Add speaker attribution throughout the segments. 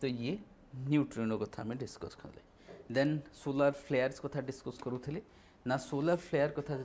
Speaker 1: तो ये न्यूट्रिनो कथा आम डिस्कस कले देन सोलार फ्लेयर्स कथा डिस्कस करूले ना सोलार फ्लेयर कथा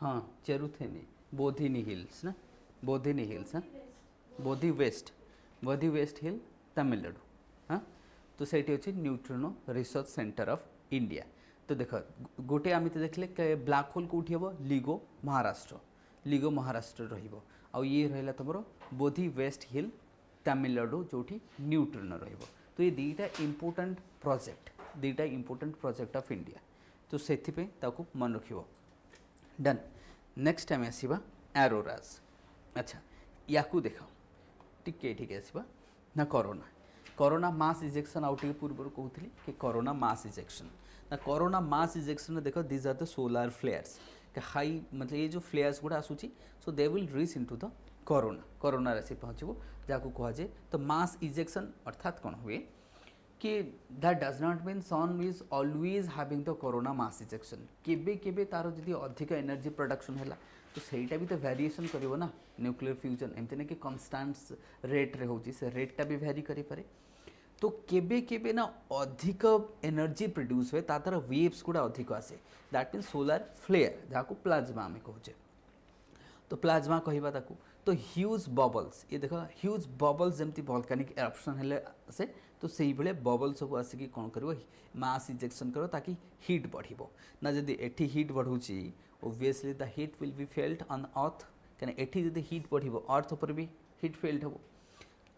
Speaker 1: हाँ चेरुथेनी बोधिनी हिल्स ना बोधिनी हिल्स हाँ Bodi west Bodi west hill Tamil Nadu हाँ तो ସେଇଠି ଅଛି neutrino research centre of India ତ ଦେଖ ଗୋଟେ ଆମେ ତ ଦେଖିଲେ ବ୍ଲାକ୍ ହୋଲ୍ କେଉଁଠି ହେବ ଲିଗୋ ମହାରାଷ୍ଟ୍ର ଲିଗୋ ମହାରାଷ୍ଟ୍ର ରହିବ ଆଉ ଇଏ ରହିଲା ତୁମର ବୋଧି ୱେଷ୍ଟ ହିଲ୍ ତାମିଲନାଡ଼ୁ ଯେଉଁଠି ନ୍ୟୁଟ୍ରିନୋ ରହିବ ତ ଏ ଦୁଇଟା ଇମ୍ପୋର୍ଟାଣ୍ଟ ପ୍ରୋଜେକ୍ଟ ଦୁଇଟା ଇମ୍ପୋର୍ଟାଣ୍ଟ ପ୍ରୋଜେକ୍ଟ ଅଫ୍ ଇଣ୍ଡିଆ ତ ସେଥିପାଇଁ ତାକୁ ମନେ ରଖିବ ଡନ୍ ନେକ୍ସଟ ଆମେ ଆସିବା ଆରୋରାଜ ଆଚ୍ଛା ୟାକୁ ଦେଖାଅ ଟିକେ ଏଠିକି ଆସିବା ନା କରୋନା କରୋନା ମାସ୍ ଇଜେକ୍ସନ୍ ଆଉ ଟିକେ ପୂର୍ବରୁ କହୁଥିଲି କି କରୋନା ମାସ୍ ଇଜେକ୍ସନ୍ ନା କରୋନା ମାସ୍ ଇଜେକ୍ସନ୍ରେ ଦେଖ these are the solar flares high ମତଲବ ଏ ଯେଉଁ ଫ୍ଲେୟାର୍ସ ଗୁଡ଼ା ଆସୁଛି so they will reach into the corona କରୋନାରେ ଆସି ପହଞ୍ଚିବ ଯାହାକୁ କୁହାଯାଏ ତ ମାସ୍ ଇଜେକ୍ସନ୍ ଅର୍ଥାତ୍ କ'ଣ ହୁଏ कि that does not mean sun is always having the corona mass ejection केबे केबे तार जदि अधिक एनर्जी प्रोडक्शन है तो सहीटा भी तो वेरिएशन करिवो ना न्यूक्लियर फ्यूजन एमती ना कि रेट रे होची से रेटटा भी भैरी करि पारे। तो केबे केबे ना अधिक एनर्जी प्रोड्यूस हुए तार वेव्स गुड़ा अधिक आसे। दैट मीन सोलार फ्लेयर जहाँ प्लाज्मा आम कहे तो प्लाज्मा कहवा तो ह्यूज बबल्स ये देख ह्यूज बबल्स जमी भलकानिक एरप्शन हेले से भाई बबल सब आसिक कौन कर मास इंजेक्शन कर ताकि हिट बढ़ ना जदि एटी heat बढ़ुची obviously the heat will be felt on earth कहीं एटी जदि हिट बढ़ अर्थ पर भी हिट फेल्ट हम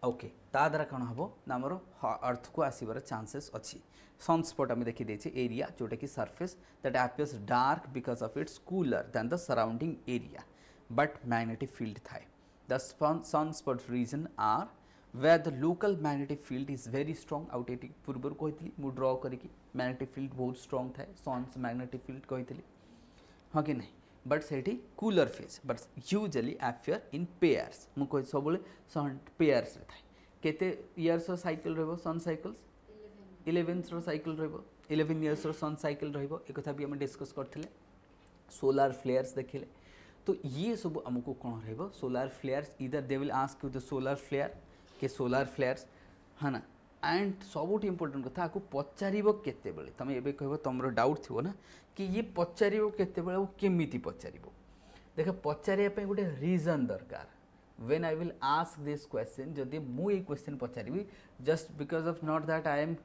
Speaker 1: ओके ता द्वारा कौन हम ना आमर अर्थ को आसबार चान्सेस अच्छी सनस्पट आम देखी एरिया जोटा कि surface that appears dark because of its cooler than the surrounding area but magnetic field थाए the sunspot region are where the local magnetic field is very strong. Out एटी पूर्व कही मु ड्र करके magnetic field बहुत strong थाए sun's magnetic field हाँ कि नहीं बट से cooler phase but usually appear in pairs मुझे सब पेयर्स थाए केते इयर्स साइकिल रही sun cycles eleventh cycle eleven years sun cycle रही भी आम डिस्कस करते सोलार फ्लेयर्स देखिले तो ये सब आमको कौन रहा सोलार फ्लेयर्स इधर they will ask you the solar flare के सोलार फ्लेयर्स है ना? एंड सबुठ इम्पोर्टाट कथा आपको पचार के तुम एवं कह तुम डाउट थी ना कि ये पचार केमी पचार देख पचारे गोटे रिजन दरकार when I will ask this question जदि मुझे question पचारि just because of not that I am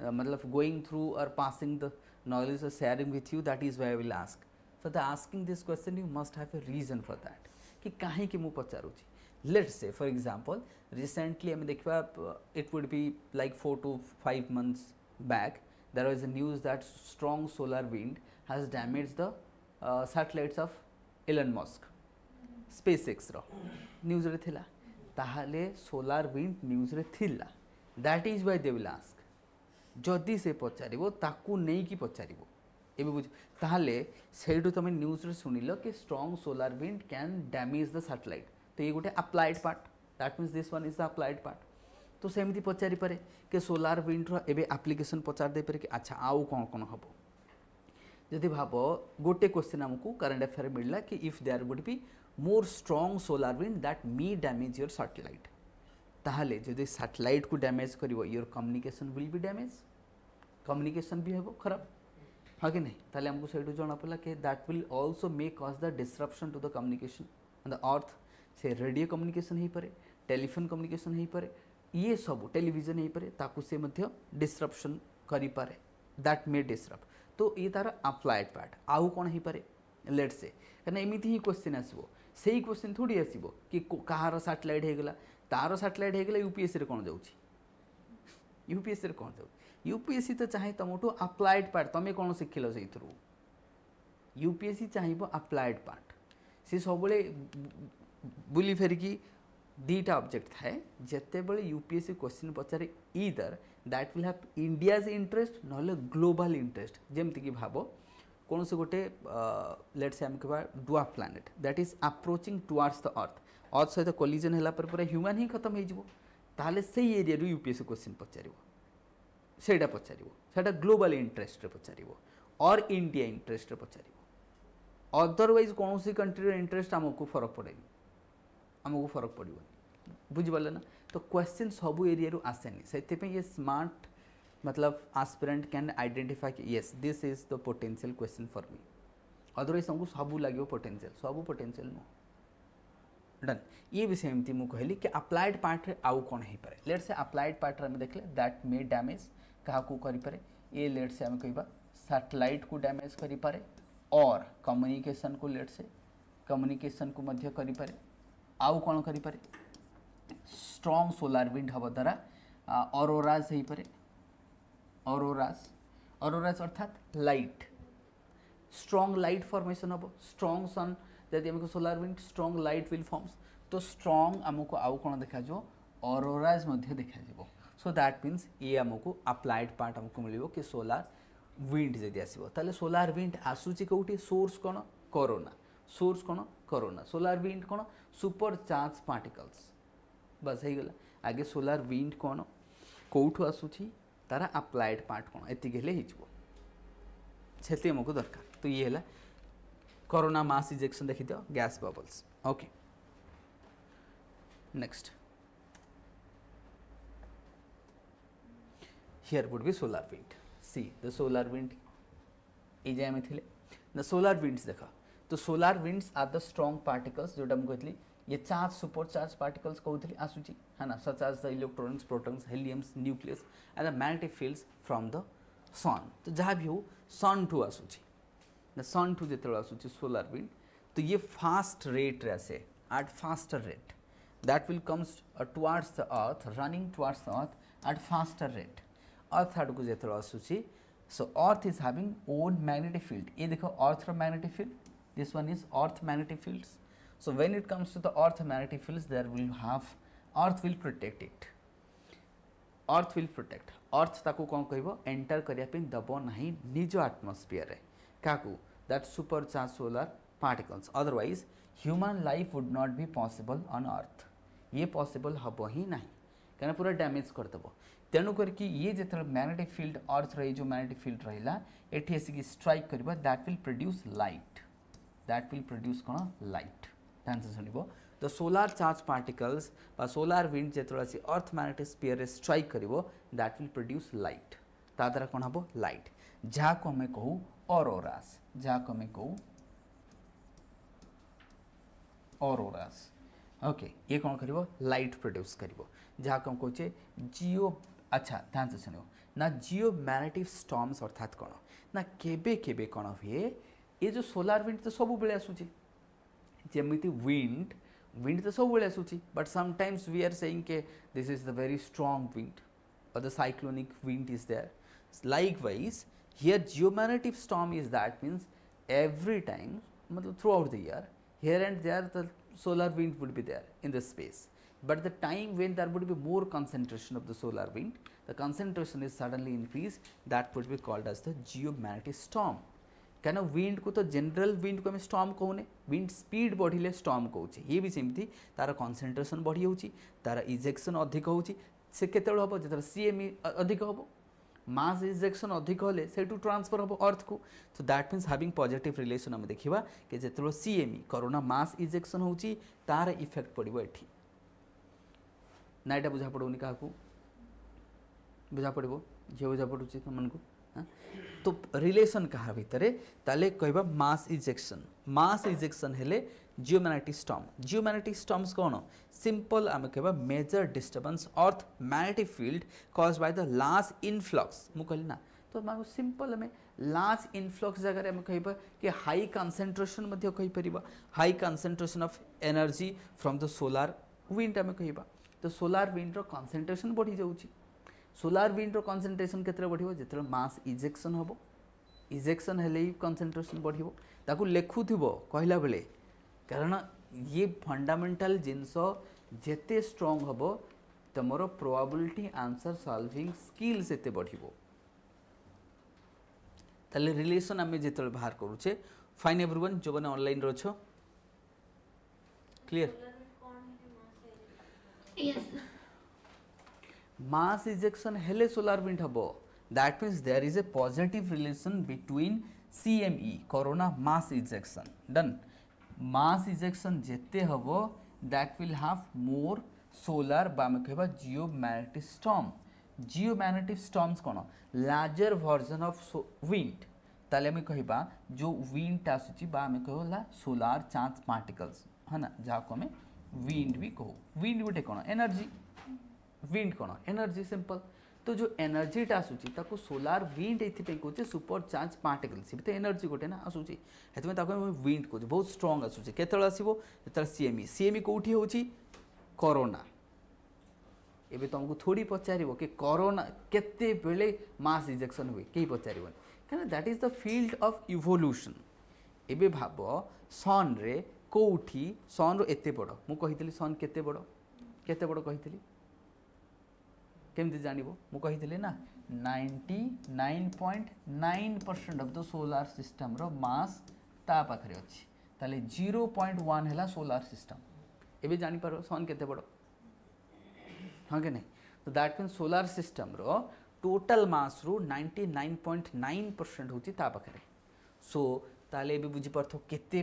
Speaker 1: मतलब गोइंग थ्रू और पासिंग द नॉलेज और sharing with you that is why I will ask for the asking this question you must have a reason for that कि कहीं मुझे पचारूँ let's say for example recently i mean देखा it would be like 4 to 5 months back there was a news that strong solar wind has damaged the uh, satellites of Elon Musk SpaceX row news रे थिला ताहाले solar wind news रे थिला that is why they will ask जदि से पचारिबो ताकू नै कि पचारिबो ଏବେ ବୁଝ ତାହେଲେ ସେଇଠୁ ତୁମେ ନ୍ୟୁଜ୍ରେ ଶୁଣିଲ କି strong solar wind can damage the satellite तो ये गोटे applied part that means this one is the applied part तो सेमती पचारि पारे कि सोलार विंड्र एवं आप्लिकेसन पचार दे कि अच्छा आउ कौन कौन हम जदि भाव गोटे क्वेश्चन आमको करेन्ट अफेयर मिलला कि if there would be more strong solar wind that may damage your satellite ताहले जदि सैटेलाइट को डैमेज कर your communication will be damage communication भी हम खराब। हाँ कि नहीं? ताहले हमको सही जना पड़ा कि that will also make cause the disruption to the communication the earth से रेडियो कम्युनिकेशन हो पारे टेलीफोन कम्युनिकेशन हो पारे ये सब टेलीविज़न हो पारे ताकू से मध्य डिस्ट्रप्शन करें दैट मे डिस्ट्रप्ट तो ये तार अप्लाइड पार्ट आउ कौन हो? पारे लेट से कहीं एमती ही क्वेश्चन आसो से क्वेश्चन थोड़ी आसो कि कହାର सैटेलाइट होगा तार सैटेलाइट होगा यूपीएससी कौन जाऊँ यूपीएससी कौन जाऊँ यूपीएससी तो चाहे तुमठू अप्लाइड पार्ट तुम कौन शिखिल से यूपीएससी बुली फेरिकी दुईटा ऑब्जेक्ट थाए जितेबले UPSC question पचारे either that will have India's interest ना ग्लोबल इंटरेस्ट जमती कि भाव कौन से गोटे लेट से आम कह डुआ planet that is approaching towards the earth earth सहित कलिजन है पूरा ह्यूमान ही खत्म हो से एरिया यूपीएससी क्वेश्चन पचार से पचार ग्लोबल इंटरेस्ट पचार और इंडिया इंटरेस्ट पचार अदरवैज कौन सी कंट्री इंटरेस्ट आमको फरक पड़े आमको फरक पड़ो बुझिपारे ना तो क्वेश्चन सब एरिया आसेनि से ये स्मार्ट मतलब aspirant can identify yes this is the potential question for me otherwise तुमको सब लगे पोटेंशियल सब पोटेंशियल नुह डन ये भी सेमती मुझे कहली कि अप्लाइड पार्ट आउ कौन हो पाए लेट से अप्लाइड पार्ट रे देखले दैट मे डैमेज क्या करें ये लेट से आम कह सैटेलाइट को डैमेज करें और कम्युनिकेशन को लेट से कम्युनिकेशन को मध्य करें आउ कौन करें स्ट्रंग सोलार विंड हम द्वारा अरोराज हो पारे। अरोराज अरोराज अर्थात लाइट स्ट्रंग लाइट फॉर्मेशन हम स्ट्रंग सन जदि आमको solar wind strong light will forms तो स्ट्रंग आमको आउ कौन देखा अरोराज देखा सो दैट मीन्स ये आमको अप्लाइड पार्ट आमको मिल कि सोलार विंड जदि आसो सोलार विंड आसूची कौटी? सोर्स कौन? करोना सोर्स कौन? करोना सोलार विंड कौन? Super charge particles. बस, हो गला। आगे सोलार विंड कौन कौटू आसूची तार अप्लाइड पार्ट कौन से आमको दरकार। तो ये है कोरोना मास इजेक्शन देखी दियो, gas bubbles. Okay. Next. Here would be solar wind see the solar wind ये थे द सोलार विंड्स देखा। तो solar winds are the strong particles जोटा मुझे कहली ये चार्ज सुपर चार्ज पार्टिकल्स कहते आसूची है ना? Such as the electrons protons heliums nucleus and the magnetic fields from the sun तो जहाँ भी हो सन ठू आसूची द सन ठू जो आसूची सोलार विंड तो ये फास्ट रेट रे आसे at faster rate that will comes towards the earth running towards the earth at faster rate earth आड़ को जो। आसूसी so earth is having own magnetic field ये देख earth magnetic field this one is earth magnetic fields so when it comes to the earth magnetic fields there will have earth will protect it earth will protect earth ताको कौन कह enter करने दब ना निज atmosphere क्या that super charge solar particles otherwise human life would not be possible on earth ये possible हम ही ना कहीं पूरा डैमेज करदेव तेणुक ये जो मैग्नेटिक फिल्ड अर्थ रही, जो मैग्नेटिक फिल्ड रहा ये आसिक स्ट्राइक कर that will produce light that will produce कौन? लाइट ध्यान से the solar charge particles solar wind जो अर्थ मैग्नेटिक स्पीयर स्ट्राइक कर दैट विल प्रोड्यूस लाइट ता द्वारा कौन हम लाइट जहाँ को आम कहू अरोरास जहाँ को आम कहू अरोरास ओके ये कौन कर लाइट प्रोड्यूस कर जहाँ कौन कहे जिओ अच्छा ध्यान से शुणो ना जिओ मैग्नेटिक स्टम्स अर्थात कौन ना केबे कौन हुए ये जो सोलार विंड तो सब बेले आसूची wind ୱିଣ୍ଡ ୱିଣ୍ଡ ତ ସବୁବେଳେ ଆସୁଛି but sometimes we are saying K this is the very strong wind or the cyclonic wind is there. Likewise, here geomagnetic storm is that means every time throughout the year here and there the solar wind would be there in this space. But the time when there would be more concentration of the solar wind, the concentration is suddenly increased that would be called as the geomagnetic storm. क्या wind को तो general wind को स्टम कहूने। Wind speed बढ़िले स्टम कौचे ये भी सेमती तार concentration बढ़ी जाऊँगी तार इजेक्शन अधिक हो हम जो सीएम अधिक हम मास इजेक्शन अधिक हेल्ले से ट्रांसफ़र हम अर्थ को। तो that means having positive relation आम देखा कि जो सीएमई करोना मास इजेक्शन हो तार इफ़ेक्ट पड़ो ये ना यहाँ बुझा पड़ोनी क्या बुझा पड़ो झील बुझा पड़ू तुम तो रिलेसन क्या भितर? ताले कह मास इजेक्शन मास इजेक्शन हेले जिओमैनेटिक स्टम जिओमैनेटिक स्टम्स कौन? सिंपल आम कह major disturbance earth magnetic field caused by the large influx मुझे ना। तो मैं सिंपल आम लार्ज इनफ्लक्स जगह आम कह कि high concentration कहीपर high concentration of energy from the solar wind आम कह तो सोलार विंड्र कनसेट्रेसन बढ़ी সোলার ୱିଣ୍ଡର କନସେନ୍ଟ୍ରେସନ୍ କେତେବେଳେ ବଢ଼ିବ ଯେତେବେଳେ ମାସ୍ ଇଜେକ୍ସନ୍ ହେବ ଇଜେକ୍ସନ୍ ହେଲେ ହିଁ କନସେନ୍ଟ୍ରେସନ୍ ବଢ଼ିବ ତାକୁ ଲେଖୁଥିବ କହିଲା ବେଳେ କାରଣ ଇଏ ଫଣ୍ଡାମେଣ୍ଟାଲ ଜିନିଷ ଯେତେ ଷ୍ଟ୍ରଙ୍ଗ ହେବ ତୁମର ପ୍ରୋବାବିଲିଟି ଆନ୍ସର ସଲ୍ଭିଂ ସ୍କିଲ୍ ସେତେ ବଢ଼ିବ ତାହେଲେ ରିଲେସନ୍ ଆମେ ଯେତେବେଳେ ବାହାର କରୁଛେ ফাইন এভরিওয়ান যেমন অনলাইন রয়েছ ক্লিয়ার मास इजेक्शन हेले सोलार विंड हम that mean there is a positive relation between C M CME corona mass ejection then mass ejection जिते हम that will have more solar geomagnetic storm geomagnetic storms कौन larger version of wind तेज कह जो wind आसमें कह solar charge particles है ना जहाँ को विंड भी कहू विंड गोटे कौन एनर्जी विंड कौन एनर्जी सिंपल तो जो एनर्जीटा आसूची सोलार विंड एथिपाई कहूचे सुपर चार्ज पार्टिकल सी तो एनर्जी गोटे ना आसूची विंड कहूँ बहुत स्ट्रंग आसूचे केतल आसो जो सीएमई सीएमई कौटी होना करोना एवं तुमको थोड़ी पचार कि करोना केते बेले मास इजेक्शन हुए कहीं पचार कहीं that is the field of evolution एवं भाव सन कौटी सन रो एत बड़ मुझे सन केत बड़ केत बड़ কেমি জাণব মু না ninety nine point nine percent of the solar সিষ্টমর mass তা পাখে অছি তাহলে জিরো পয়েন্ট ওয়ান হল সোলার সিষ্টম এবে জাঁপার সন কেতে বড় হ্যাঁ কে না তো দ্যাট মিন সোলার সিষ্টমর total মাস্রু ninety nine point nine percent হচ্ছে তা পাখে সো তাহলে এবে বুঝিপার কেতে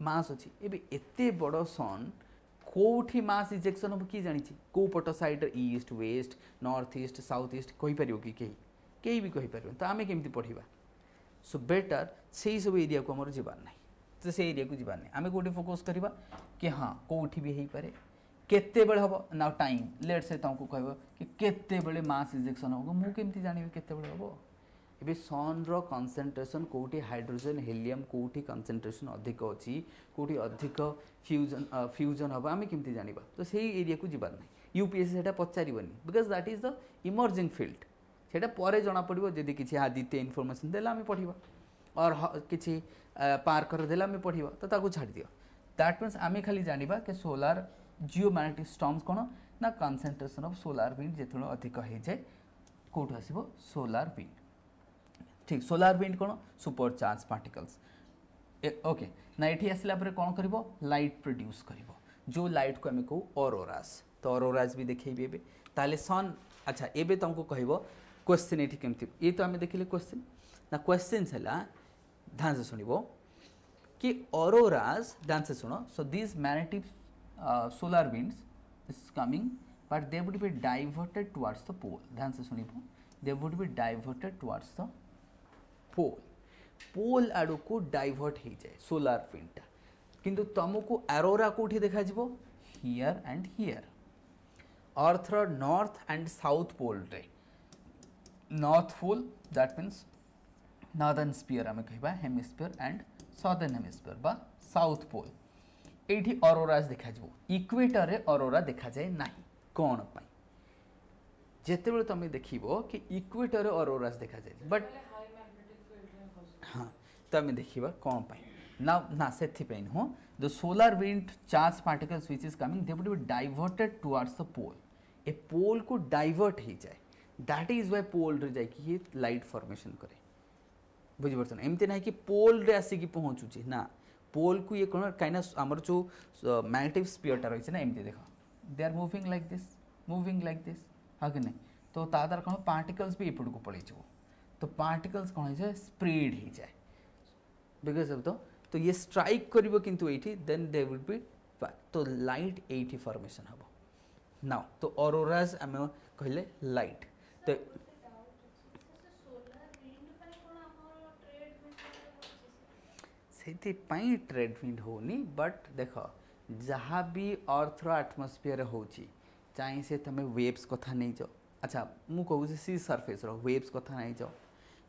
Speaker 1: মাস অছি এবে এত বড় সন কোউঠি মাস ইজেকশন হব কি জানিছি কেউ পট সাইড্রে east west north east south east কইপারিব কি কেহি কেহি বি কইপারিব তো আমি কেমতি পড়িবা সো বেটার সেই সব এরিয়াকু আমার যাবার নাই তো সেই এরিয়াকু যাবার নাই আমি কোটি ফোকস করিবা কি হ্যাঁ কোউঠি বি হই পারে কেতবে হব না টাইম লেট সে তুমি কহব কি কেতবে মাস ইজেকশন হব মু কেমতি জানিবি কেতবে হব ଏବେ ସନ୍ର କନସେନ୍ଟ୍ରେସନ୍ କେଉଁଠି ହାଇଡ୍ରୋଜେନ୍ ହିଲିୟମ୍ କେଉଁଠି କନସେନ୍ଟ୍ରେସନ୍ ଅଧିକ ଅଛି କେଉଁଠି ଅଧିକ ଫ୍ୟୁଜନ୍ ଫ୍ୟୁଜନ୍ ହେବ ଆମେ କେମିତି ଜାଣିବା ତ ସେଇ ଏରିଆକୁ ଯିବାର ନାହିଁ ୟୁପିଏସ୍ସି ସେଇଟା ପଚାରିବନି because that is the emerging field ସେଇଟା ପରେ ଜଣାପଡ଼ିବ ଯଦି କିଛି ଆଦିତ୍ୟ ଇନଫର୍ମେସନ୍ ଦେଲେ ଆମେ ପଢ଼ିବା ଅର୍ କିଛି ପାର୍କର ଦେଲେ ଆମେ ପଢ଼ିବା ତ ତାକୁ ଛାଡ଼ିଦିଅ ଦ୍ୟାଟ୍ ମିନ୍ସ ଆମେ ଖାଲି ଜାଣିବା କି ସୋଲାର ଜିଓ ମ୍ୟାଗ୍ନେଟିକ୍ ଷ୍ଟମ୍ସ କ'ଣ ନା କନସେନ୍ଟ୍ରେସନ୍ ଅଫ୍ ସୋଲାର ୱିଣ୍ଡ ଯେତେବେଳେ ଅଧିକ ହେଇଯାଏ କେଉଁଠୁ ଆସିବ ସୋଲାର ୱିଣ୍ଡ विंड ठीक सोलार विंड कौन सुपर चार्ज पार्टिकल्स ओके ना ये आसला कौन कर लाइट प्रड्यूस कर जो लाइट को आम कहू अरोरास तो अरोरास भी देखेबी एवं ताले सन अच्छा एवं तुमको कह क्वेश्चन ये कमी ये तो आम देखिले क्वेश्चन ना क्वेश्चन है ध्यान से शुण कि अरोरास ध्यान से शुण so these magnetic solar winds is coming, but they would be diverted towards the pole ध्यान से सुनिबो दे would be diverted towards the pole pole આડકુ divert ହୋଇଯାଏ સોલાર પિનટા કિંતુ તમકુ એરોરા કોઠી દેખાଯିବ હિયર એન્ડ હિયર અર્થર north and south પોલરે north pole that means northern sphere આમે કહેવા હેમિસ્ફિયર એન્ડ સદર્ન હેમિસ્ફિયર বা સાઉથ પોલ এইটি অরোরাস দেখা যাব ইকুয়েটরে অরোরা দেখা যায় না কোণ পাই যেতবে তুমি দেখিব কি ইকুয়েটরে অরোরাস দেখা যায় বট तो आम देखा कौन पाई ना ना से नुह the solar wind charge particles which is coming they would be diverted towards the pole a pole को डाइवर्ट हो जाए। दैट इज़ वाई पोल रे लाइट फर्मेसन कै बुझीपार एमती ना कि पोल रे आसिक पहुँचुचे ना पोल को ये कौन कहीं आमर जो मैग्नेटिक स्पीयरटा रही ना, एमती देख। They are moving like this moving like this हाँ कि नहीं? तो तादार कौन पार्टिकल्स भी इपट को पलैज तो पार्टिकल्स कौन हो? जाए स्प्रेड हो जाए। बिकज ऑफ द तो ये स्ट्राइक कर किंतु ये देन दे विल बी तो लाइट ये फर्मेसन हम नाउ तो अरोराज आम कहले लाइट तो ସେଥିପାଇଁ ଟ୍ରେଡମିଲ୍ ହେଉନି ବଟ୍ ଦେଖ ଯାହା ବି ଅର୍ଥର ଆଟମୋସ୍ଫିୟର ହେଉଛି ଚାହିଁ ସେ ତୁମେ ୱେବ୍ସ କଥା ନେଇଯାଅ ଆଚ୍ଛା ମୁଁ କହୁଛି ସି ସର୍ଫେସ୍ର ୱେବ୍ସ କଥା ନେଇଯାଅ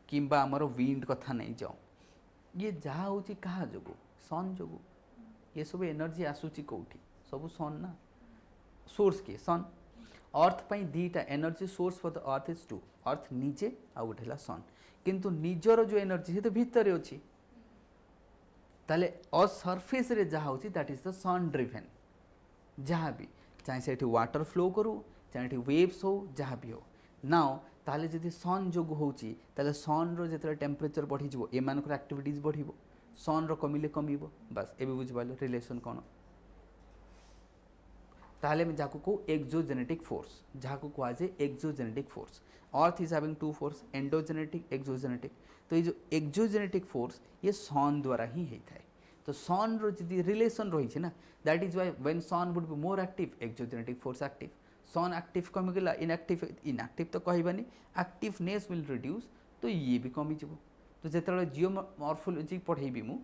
Speaker 1: କିମ୍ବା ଆମର ୱିଣ୍ଡ କଥା ନେଇଯାଅ ये जहा हूँ क्या जो सन् जो ये सब एनर्जी आसूँ कौटी सब सन् ना? सोर्स किए सन्। अर्थपाई दीटा, energy source for the earth is two. Earth निजे आउ गोटे सन। कितु निजर जो एनर्जी सी तो भितर अच्छी तेल असरफेस जहाँ हूँ that is the sun driven जहाँ भी, चाहे से वाटर फ्लो करू, चाहे वेवस हो, जहाँ भी हो। नाउ তাহলে যদি सन যোগ হচ্ছে তাহলে সন্র যেত টেম্পরেচর বড়িযোগ এমানকর बढ़ सन रमिले कम কমিব বাস এবে বুঝিপার রিলেসন কোণ তাহলে আমি যা एक्जोजेनेटिक फोर्स जहाँ को कहुए exogenetic force earth is having two force endogenetic exogenetic तो ये जो एक्जोजेनेटिक फोर्स ये सन द्वारा ही होता है तो सन रो रिलेशन रही है ना that is why when sun would be more active exogenetic force act sun active कमिगला inactive inactive तो कहबानी आक्टिवने विल रिड्यूस तो ये भी कमिज तो जिते जिओ मर्फोलोजी पढ़े मु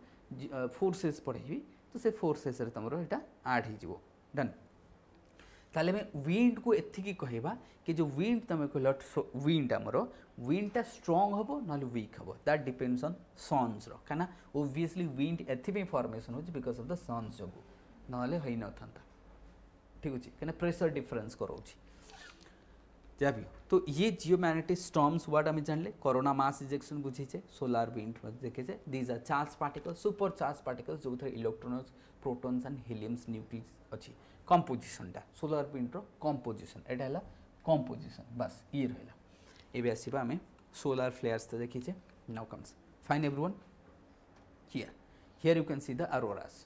Speaker 1: फोर्सेस पढ़ेबी तो से फोर्सेस तुम यहाँ आड हो डन ताले में विंड को एति कह कि जो विंड तुम कह विंड आमर विंडटा स्ट्रंग हे ना विक् हे दैट डिपेंड्स अन् सन्सर रहा ओबियसली विंड एथ फर्मेसन हो बिकज अफ द सन्स जो ना ना था ठीक अच्छे कहीं प्रेसर डिफरेन्स करोच जहाँ भी तो ये जियोमैग्नेटिक स्टम्स वार्ड आम जानले कोरोना मास इजेक्शन बुझीचे solar wind देखेजे these are charge particle super charge particle जो थे electrons protons and heliums nucleus अच्छी कंपोजिशनटा सोलार विंड्र कंपोजिशन एटा है कंपोजिशन बस, ये रहा ये आसवा आम सोलार फ्लेयर्स तो देखीचे now comes fine everyone here here you can see the auroras.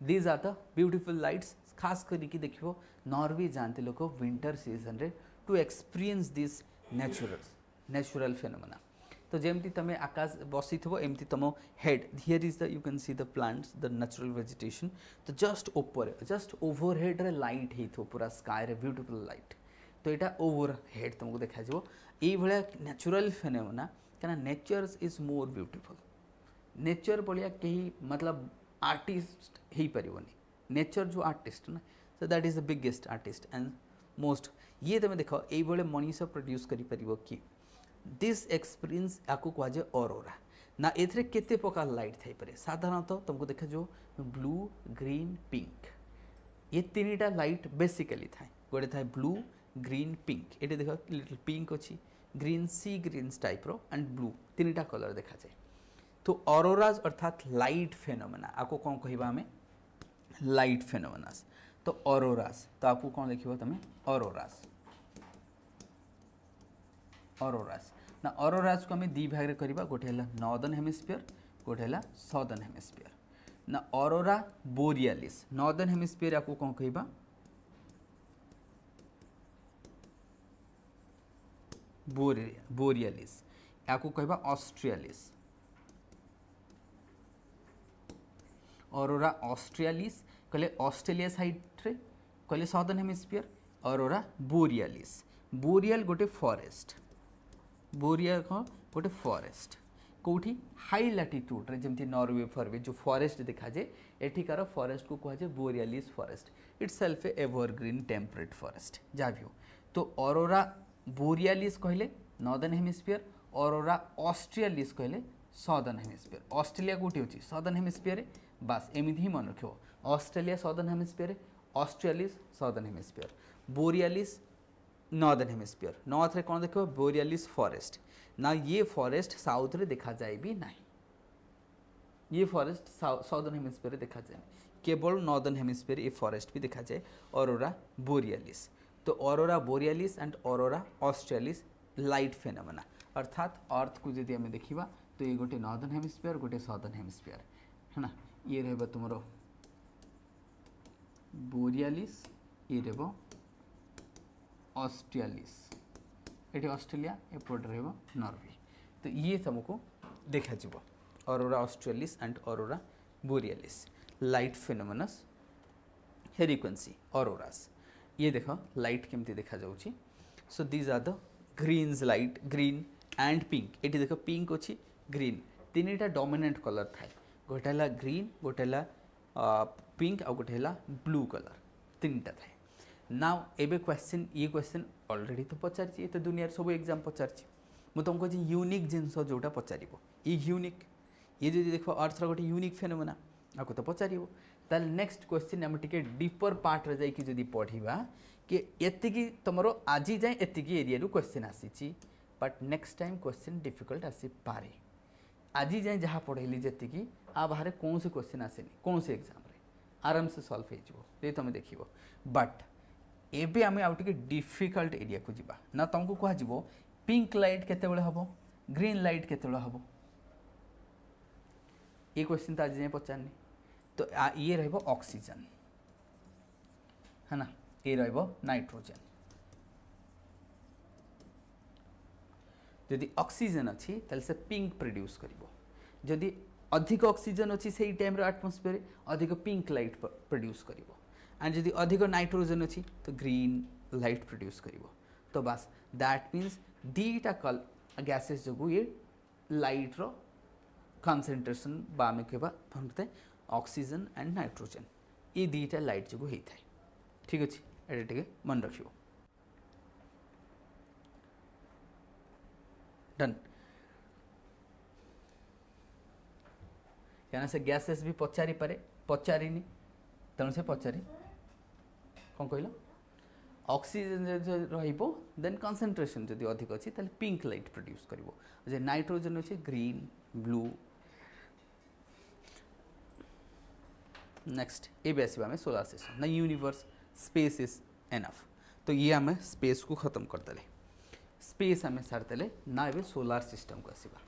Speaker 1: These are the beautiful lights खास करके देख नॉर्वे जाते लोक विंटर सीज़न रे to experience this natural natural phenomena तो जमी तुम आकाश बसी एमती तुम head here is the you can see the plants the natural vegetation तो just over just over head रे लाइट हो पूरा स्काय ब्यूटीफुल लाइट तो यहाँ ओभर हेड तुमको देखा ये न्याचुराल फेनोमेना क्या nature is more beautiful nature भाया कहीं मतलब आर्टिस्ट हो पारनि नेचर जो आर्टिस्ट ना so that is the biggest artist and most ये तुम देख, ये मनीष प्रड्यूस कर दिस एक्सपीरियंस या कहुए अरोरा ना केते प्रकार लाइट थी साधारणतः तुमको देखा जो ब्लू ग्रीन पिंक ये तीन टा लाइट बेसिकली थाए गोटे थाए ब्लू ग्रीन पिंक ये देख लिटिल पिंक अच्छी ग्रीन सी ग्रीन टाइप रो एंड ब्लू तीन टा कलर देखा जाए। तो अरोराज अर्थात लाइट फेनोमेना आपको कौन कह लाइट फेनोमेनास। तो अरोराज तो आपको कौन देख तुम अरोराज अरोराज ना अरोराज को आम दी भाग करवा गोटे नर्दर्न हेमिस्फियर, गोटे सदर्न हेमिस्फियर। ना अरोरा बोरियालीस नर्दर्न हेमिस्फियर या कौन कह बोरियालीस। या कह ऑस्ट्रियालीस। अरोरा ऑस्ट्रियालीस कहले ऑस्ट्रेलिया साइड रे कहले southern hemisphere aurora borealis. Boreal गोटे फॉरेस्ट। बोरिया कौन? गोटे फरेस्ट। कौटी हाई लाटिट्यूड्रे जमी नरवे फरवे जो फरेस्ट देखा जाए एठिकार फरेस्ट को कहुए borealis forest. Itself a evergreen temperate forest जहाँ भी हो। तो अरोरा बोरियालीस कहले, नर्दर्न हेमिस्फियर अरोरा ऑस्ट्रियालीस कहले सदर्न हेमिस्फियर। ऑस्ट्रेलिया कौटी अच्छी सदर्न बास एमती ही मन रख Australia southern hemisphere australis southern hemisphere borealis northern hemisphere north रे कौन देखो? बोरियालिस फॉरेस्ट ना ये फॉरेस्ट साउथ रे देखा जाए भी नहीं. ये फॉरेस्ट साउदर्न हेमिस्फियर देखा जाए केवल नॉर्दर्न हेमिस्फियर ये फॉरेस्ट भी देखा जाए. औरोरा बोरियालिस तो aurora borealis and aurora australis light phenomena अर्थात अर्थ को जदि आम देखा तो ये गोटे नॉर्दर्न हेमिस्फियर गोटे सदर्न हेमिस्फियर है ना? ये रहा तुम बोरियालिस, ये रहा ऑस्ट्रियालिस। ये ऑस्ट्रेलिया एपट रॉर्वे तो ये तुमको देखा aurora australis and aurora borealis. Light phenomenons हेरिक्वेन्सी auroras ये देख लाइट केमती देखा so these are the greens light green and pink ये देख पिंक अच्छी ग्रीन तीन टा डोमिनेंट कलर थाए। गोटे ग्रीन गोटे পিঙ্ক ଆଉ ଗୋଟେ ହେଲା ବ୍ଲୁ କଲର୍ ତିନିଟା ଥାଏ ନା ଏବେ କ୍ୱେଶ୍ଚିନ୍ ଇଏ କ୍ୱେଶ୍ଚିନ୍ ଅଲରେଡ଼ି ତ ପଚାରିଛି ଏ ତ ଦୁନିଆରେ ସବୁ ଏକ୍ଜାମ୍ ପଚାରିଛି ମୁଁ ତୁମକୁ କହୁଛି ୟୁନିକ୍ ଜିନିଷ ଯେଉଁଟା ପଚାରିବ ଇ ୟୁନିକ୍ ଇଏ ଯଦି ଦେଖିବ ଆର୍ଥର ଗୋଟେ ୟୁନିକ୍ ଫେନୋମେନା ଆକୁ ତ ପଚାରିବ ତାହେଲେ ନେକ୍ସଟ କ୍ୱେଶ୍ଚିନ୍ ଆମେ ଟିକେ ଡିପର୍ ପାର୍ଟରେ ଯାଇକି ଯଦି ପଢ଼ିବା କି ଏତିକି ତୁମର ଆଜି ଯାଏଁ ଏତିକି ଏରିଆରୁ କ୍ୱେଶ୍ଚିନ୍ ଆସିଛି but next time question difficult ଆସିପାରେ ଆଜି ଯାଏଁ ଯାହା ପଢ଼େଇଲି ଯେତିକି ଆ ବାହାରେ କୌଣସି କ୍ୱେଶ୍ଚିନ୍ ଆସିନି କୌଣସି ଏକ୍ଜାମ୍ आराम से सल्व हो तुम देख बट एवं आम आउ डिफ़िकल्ट एरिया को जी ना तुमको कह पिंक लाइट केत ग्रीन लाइट के हम ये क्वेश्चन तो आज जाए पचारनी तो ये रक्सीजेन है ना ये नाइट्रोजेन जदि अक्सीजेन अच्छी से पिंक प्रड्यूस कर अधिक अक्सीजेन अच्छी से टाइम आटमस्फियर अधिक पिंक लाइट प्रड्यूस कर एंड जदि अधिक नाइट्रोजेन अच्छी तो ग्रीन लाइट प्रड्यूस कर तो बास दैट मीनस दीटा कल गैसेस जो ये लाइट रो कनसेंट्रेसन आम कहते हैं अक्सीजेन एंड नाइट्रोजेन ये दीटा लाइट जो होता है ठीक अच्छे ये टे मन रख डन କାହିଁକିନା ସେ ଗ୍ୟାସେସ୍ ବି ପଚାରିପାରେ ପଚାରିନି ତେଣୁ ସେ ପଚାରି କ'ଣ କହିଲ ଅକ୍ସିଜେନ୍ ଯଦି ରହିବ ଦେନ୍ କନସେନ୍ଟ୍ରେସନ୍ ଯଦି ଅଧିକ ଅଛି ତାହେଲେ ପିଙ୍କ ଲାଇଟ୍ ପ୍ରଡ୍ୟୁସ୍ କରିବ ଯଦି ନାଇଟ୍ରୋଜେନ୍ ଅଛି ଗ୍ରୀନ୍ ବ୍ଲୁ नेक्स्ट ये आसवा आम सोलार सिस्टम ना यूनिवर्स स्पेस इज एनफ तो ये आम स्पेस को खत्म करदे स्पेस आम सारिदे ना ए सोलार सिस्टम को आसवा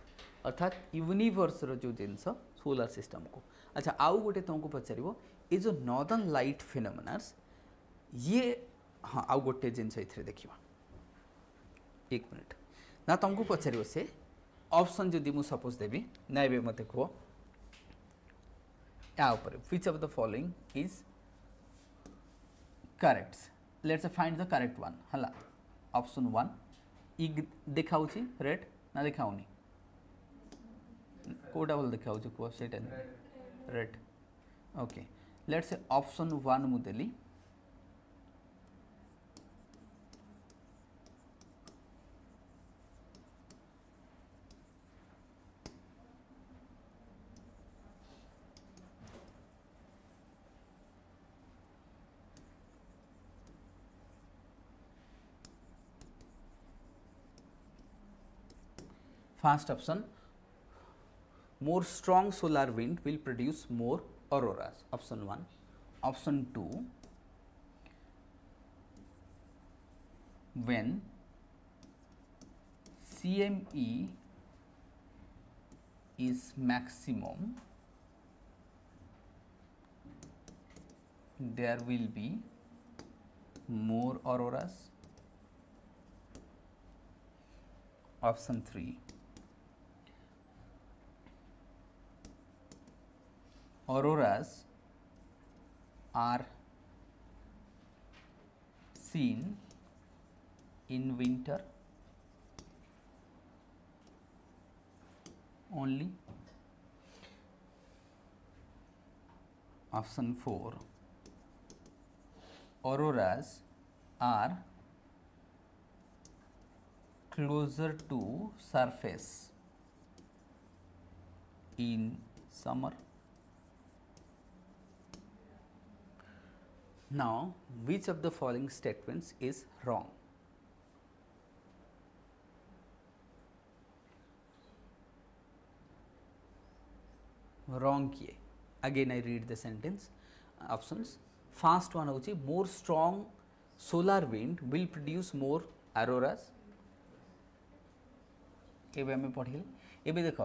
Speaker 1: अर्थात यूनिवर्स जो जिनस सोलार सिस्टम को। अच्छा आउ गोटे तुमको पचार ये जो नर्दर्न लाइट फिनोमेनार्स ये हाँ आउ गोटे जिनस ये देखा एक मिनिट। ना, तुमको पचार से ऑप्शन जदि मुझे सपोज़ देवी ना ए मत कह या which of the following is correct? Let's find the correct one, हला। ऑप्शन वन इ देखाउछि रेड ना देखाउनी कोटा बोल देखाउछि को सेटा red okay let's say option one मु देली First option more strong solar wind will produce more auroras. Option 1. Option 2 when CME is maximum there will be more auroras. Option 3 auroras are seen in winter only. Option 4 auroras are closer to surface in summer Now, which of the following statements is wrong? Wrong किए again I read the sentence options first one होची more strong solar wind will produce more auroras एबे आम पढ़ले एबे देख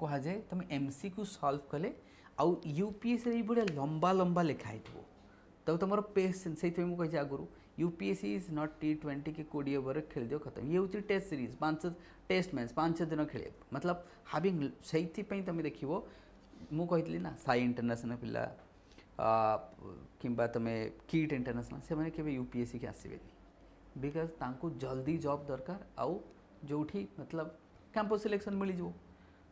Speaker 1: कहा जाए तुम एमसी को सल्व कले आउ यूपीएस रे लंबा लंबा लिखाई थो तब तुम पेसेंस से मुझे आगुरी UPSC is not T twenty कि कोड़े ओवर खेल खत्म। ये हूँ टेस्ट सीरीज़ पाँच टेस्ट मैच पाँच दिन खेल। मतलब हाविंग से तुम देख मुझे ना साई इंटरनेशनल पिला कि तुम किट इंटरनेशनल से केवे यूपीएससी के आसबे बिकज जल्दी जॉब दरकार, आउ जो मतलब कैंपस सिलेक्शन मिल जाव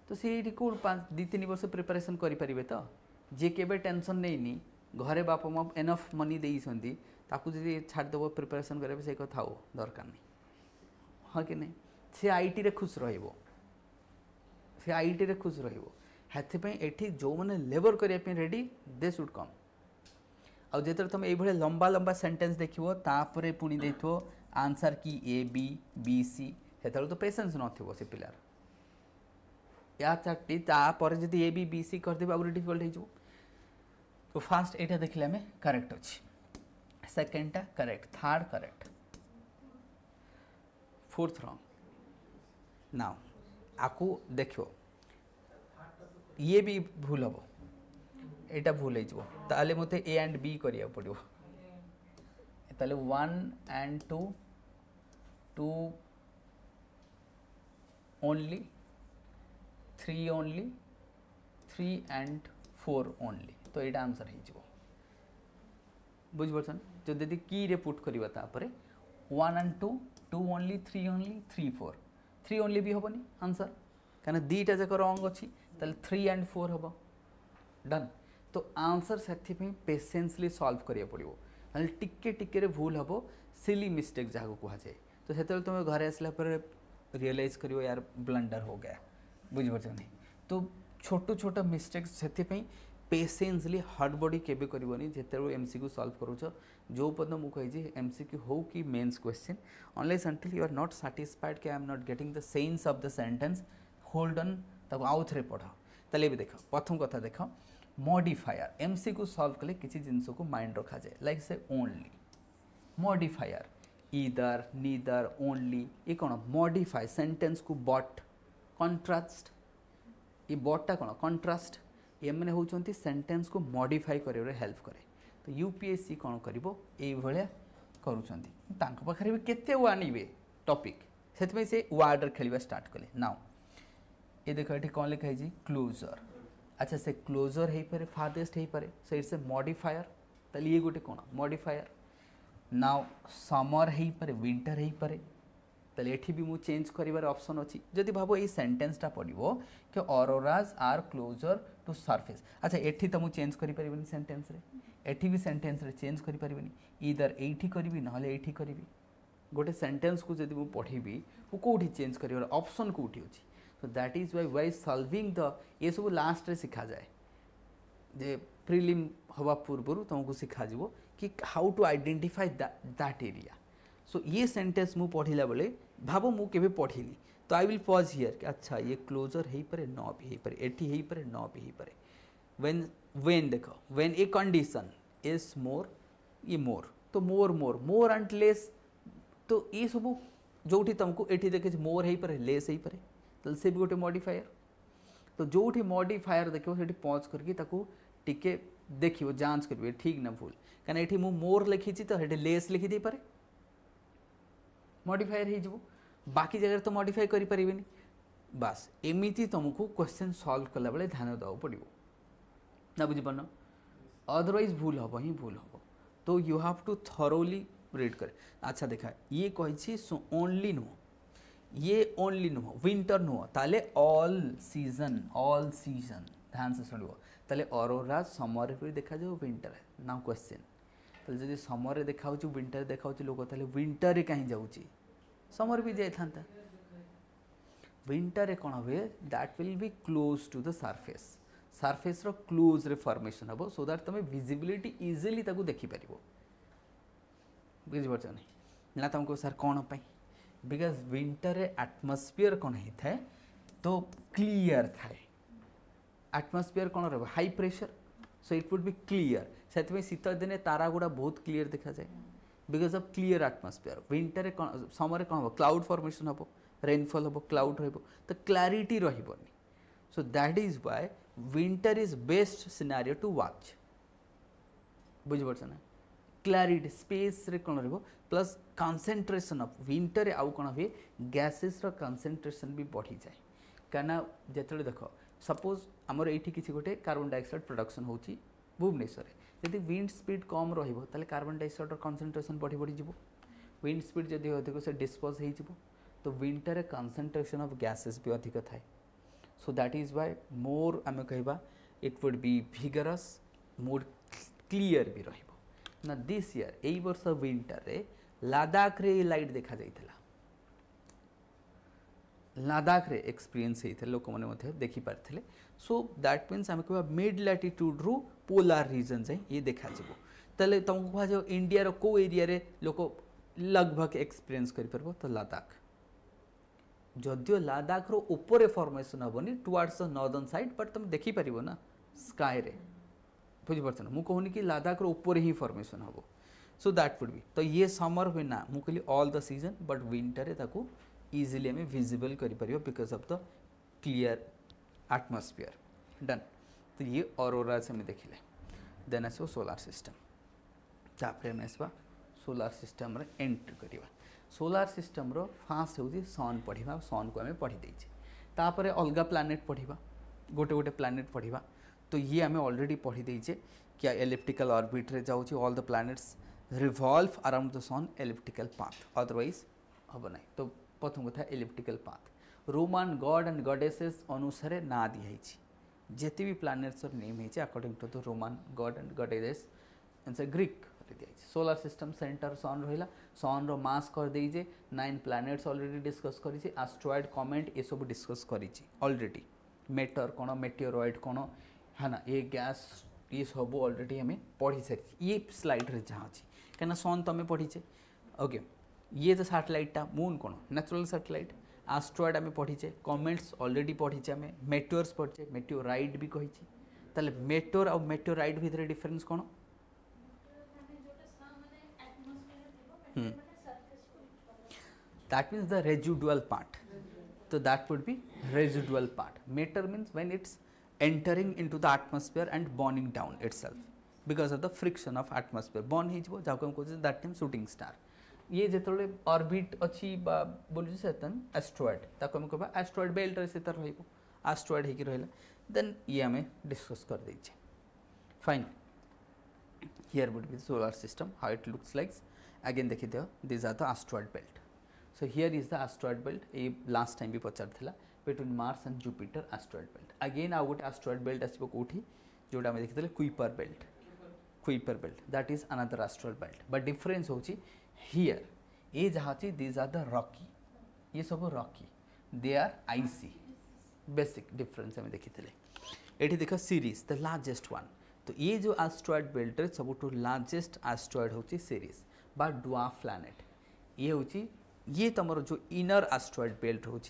Speaker 1: तो सी कौन दी तीन वर्ष प्रिपेरेसन करेंगे तो। जी के टेंशन नहीं ଘରେ ବାପା ମା ଏନଫ୍ ମନି ଦେଇଛନ୍ତି ତାକୁ ଯଦି ଛାଡ଼ିଦେବ ପ୍ରିପାରେସନ୍ କରିବା ସେଇ କଥା ଆଉ ଦରକାର ନାହିଁ ହଁ କି ନାହିଁ ସେ ଆଇଟିରେ ଖୁସି ରହିବ ସେ ଆଇଟିରେ ଖୁସି ରହିବ ସେଥିପାଇଁ ଏଠି ଯେଉଁମାନେ ଲେବର କରିବା ପାଇଁ ରେଡ଼ି ଦେ ସୁଡ଼୍ କମ୍ ଆଉ ଯେତେବେଳେ ତୁମେ ଏଇଭଳିଆ ଲମ୍ବା ଲମ୍ବା ସେଣ୍ଟେନ୍ସ ଦେଖିବ ତାପରେ ପୁଣି ଦେଇଥିବ ଆନ୍ସର୍ କି ଏ ବି ବି ସି ସେତେବେଳେ ତ ପେସେନ୍ସ ନଥିବ ସେ ପିଲାର ୟା ଚାରିଟି ତାପରେ ଯଦି ଏ ବି ବି ସି କରିଦେବେ ଆହୁରି ଡିଫିକଲ୍ଟ ହେଇଯିବ तो फास्ट यहाँ देखे आम करेक्ट अच्छे सेकेंडटा correct third correct fourth wrong now आपको देख ये भी भूल हम यहाँ भूल हो मत ए एंड बी करा पड़ो ताले one and two two only three only three and four only तो यहाँ आंसर हो बुझिपार जो दीदी की रे पुट करवा one and two two only three only three four three only भी हेनी आंसर कहीं दुटा जाक रंग अच्छी थ्री एंड फोर हम डन तो आंसर से पेसेन्सली सल्व करा पड़ो टिके टिके भूल हम सिली मिस्टेक जहाँ कहुए तो से तुम घर आसला रियलाइज़ कर यार ब्लंडर हो गया बुझीपार नहीं तो छोट छोट मिस्टेक से के जिते एम सी को सल्व करुच। जो पर्यटन मुझे एम सी क्यू हो कि mains question unless until you are not satisfied कि I am not getting the sense of the sentence hold on तक आउ थे पढ़ ताले भी देख प्रथम कथा देख मडिफायर एम सी को सल्व कले किसी जिनस को माइंड रखा जाए लाइक से ओनली मडिफायर इदर निदर ओनली ये कौन मडिफाए सेन्टेन्स को बट कंट्रास्ट ये हूँ सेन्टेन्स को मडिफाई कर हेल्प करे। तो यूपीएससी कौन कर पाखे भी केते आनबे टपिक से वार्ड खेल स्टार्ट कले। नाउ ये देख ये कौन लिखाई क्लोजर अच्छा से क्लोजर हो पारे फादेस्ट हो पारे से ए मडिफायर तो ये गोटे कौन? मडिफायर नाउ समर हो पारे विंटर हो पारे तेल एटी भी मुझे चेंज कर अप्सन अच्छी जदि भाव ये सेन्टेन्सटा पड़ो कि auroras are closer to surface अच्छा ये तो मुझे चेंज कर सेन्टेन्स एटी भी सेन्टेन्स चेंज कर इधर एटी करी ना एटी करी गोटे सेन्टेन्स को जब पढ़ी मुझे चेंज कर अप्सन कौटी अच्छी so that is why why solving the ये सब लास्ट शिखा जाए जे प्रिलिम हवा पूर्व तुमको शिखा कि how to identify that area so ये सेंटेंस मु पढ़ला बेले भाव मुझे पढ़ी तो आई विल पज हियर अच्छा ये क्लोजर हो पारे न भी हो पारे एटी हो पारे न भी हो पारे। वेन वेन देख when a condition is more ये मोर तो मोर मोर मोर एंड लेस तो ये सब जो तुमको ये देखे मोर हो पारे लेस हो पारे तो से भी गोटे मडिफायर तो जो मडिफायर देख से पज करके टिके देख जाँच करेंगे ठीक ना भूल। कहीं मोर लिखी तो ये लेस लिखिदे पारे। मडिफायर हो बाकी जगह तो मडिफाई करें बास एमती तुमको क्वेश्चन सल्व कला बेले ध्यान देवा पड़ो ना बुझीपार अदरवैज भूल हम ही भूल हम तो you have to thoroughly read करे अच्छा देखा ये कही ओनली नुह ये ओनली नुह विंटर नुह ताले ऑल सीज़न ऑल सीज़न ध्यान से शुणव ताले अरोरा समर भी देखा जाओ विंटर नाउ क्वेश्चन जदि समर देखा विंटर देखा लोक ताले विंटर कहीं जाऊँगी समर भी जाता विंटर कौन हुए? That will be close to the surface surface row close रे फॉर्मेशन हम सो दैट तुम विजिबिलिटी इजिली देखिपर बुझीपार नहीं ना? तुमको सर कौन पाई? बिकज विंटर आटमस्फियर कौन होता तो क्लीयर थाए। आटमस्फियर कौन रहा high pressure so it would be clear से शीत दिन तारा गुड़ा बहुत क्लीयर देखा जाए। Because of clear atmosphere winter summer कौन हम क्लाउड फर्मेसन हम रेनफल हम क्लाउड रो क्लारीटी रही so that is why winter is best scenery to watch बुझीपार ना क्लारीटी स्पेस कौन रही प्लस कनसेट्रेसन अफ विंटर आउ कौन हुए गैसेस कनसेट्रेसन भी बढ़ी जाए कहीं जो देख सपोज़ आमर ये किसी गोटे कार्बन डाइअक्साइड प्रडक्शन हो भुवनेश्वर ଯଦି ୱିଣ୍ଡ ସ୍ପିଡ଼ କମ୍ ରହିବ ତାହେଲେ କାର୍ବନ ଡାଇଅକ୍ସାଇଡ଼ର କନସେନ୍ଟ୍ରେସନ୍ ବଢ଼ି ବଢ଼ିଯିବ ୱିଣ୍ଡ ସ୍ପିଡ଼ ଯଦି ଅଧିକ ସେ ଡିସ୍ପୋଜ୍ ହେଇଯିବ ତ ୱିଣ୍ଡଟାରେ କନସେନ୍ଟ୍ରେସନ୍ ଅଫ୍ ଗ୍ୟାସେସ୍ ବି ଅଧିକ ଥାଏ so that is why more ଆମେ କହିବା ଇଟ୍ ୱୁଡ଼୍ ବି ଭିଗରସ୍ ମୋର୍ କ୍ଲିଅର୍ ବି ରହିବ ନା ଦିସ୍ ଇୟର୍ ଏଇ ବର୍ଷ ୱିଣ୍ଟରରେ ଲାଦାଖରେ ଏଇ ଲାଇଟ୍ ଦେଖାଯାଇଥିଲା ଲାଦାଖରେ ଏକ୍ସପିରିଏନ୍ସ ହେଇଥିଲେ ଲୋକମାନେ ମଧ୍ୟ ଦେଖିପାରିଥିଲେ ସୋ ଦ୍ୟାଟ୍ ମିନ୍ସ ଆମେ କହିବା ମିଡ୍ ଲାଟିଟ୍ୟୁଡ଼ରୁ ପୋଲାର ରିଜନ୍ସ ହିଁ ଇଏ ଦେଖାଯିବ ତାହେଲେ ତୁମକୁ କୁହାଯିବ ଇଣ୍ଡିଆର କେଉଁ एरिया लोक लगभग एक्सपीरियंस कर तो लद्दाख। जदि लद्दाख रोपर फर्मेसन हेनी towards the northern side but तुम देखिपार ना स्काय ना? मुझे कहूनी कि लद्दाख रोपर ही फर्मेसन हम सो दैट वुड बी तो ये समर हुए ना मुझे कहली all the season but winter easily आम भिजिबल कर because of the clear atmosphere done तो ये अरोरा से देखिले देन आसो सोलार सिस्टम। तापर आम आसवा सोलार सिस्टम रे एंट्री करवा सोलार सिस्टम रो फास्ट होती सन पढ़ा सन को आम पढ़ी देचे तापर अलग प्लानेट पढ़ा गोटे गोटे प्लानेट पढ़ा तो ये आम अलरेडी पढ़ी देचे क्या एलिप्टिकल ऑर्बिट रे जाऊँ all the planets revolve around the sun elliptical path otherwise हम ना तो प्रथम कथा elliptical path Roman god and goddesses अनुसार ना दिखाई जिते भी प्लानेट्स नेम है according to the Roman god and goddesses and Greek दिखाई सोलार सिस्टम सेंटर सन रहा सन रस करदे नाइन प्लानेट्स अलरेडी डिस्कस कर आस्ट्रॉइड कमेंट ये सब डिस्कस कररेडी मेटर कौन मेटिओरॉइड कौन है ना? ये गैस ये सब अलरेडी आम पढ़ी सारी। ये स्लाइड्रे जहाँ अच्छी कहीं सन तुम पढ़ीचे ओके ये तो सैटेलाइटा मून कौन न्याचुराल আস্ট্রয়েড আমি পড়িছে কমেন্টস অলরেডি পড়িছে আমি মেটিওর্স পড়িছে মেটিওরাইড বি কইছি তাহলে মেটোর আর মেটিওরাইড ভিতরে ডিফরেন্স কোন হুম that means the residual part so that would be residual part matter means when it's entering into the atmosphere and burning down itself because of the friction of atmosphere burn hejibo jaku am kohche that time shooting star ये जिते orbit अच्छी बोलूँ से एस्ट्रोएड ताक आम कह एस्ट्रोएड belt से रोक आस्ट्रोएड हो रहा देन ये आम डिस्कस कर देचे fine here would be solar system how it looks like again देखीद these are the asteroid belt so here is the asteroid belt ये लास्ट टाइम भी पचार between Mars and Jupiter asteroid belt again आउ गोटे asteroid belt आसो कौटी जो देखी Kuiper belt Kuiper belt that is another asteroid belt but difference हो here ये जहाँ अच्छी these are the rocky. ये सब rocky they are icy basic difference आम देखी ये देख सीरीज़ द लार्जेस्ट वन तो ये जो आस्ट्रॉइड बेल्ट सब लार्जेस्ट आस्ट्रॉइड हूँ सीरीज़ बा डुआ प्लानेट ये हूँ ये तुम जो इनर आस्ट्रॉइड बेल्ट हूँ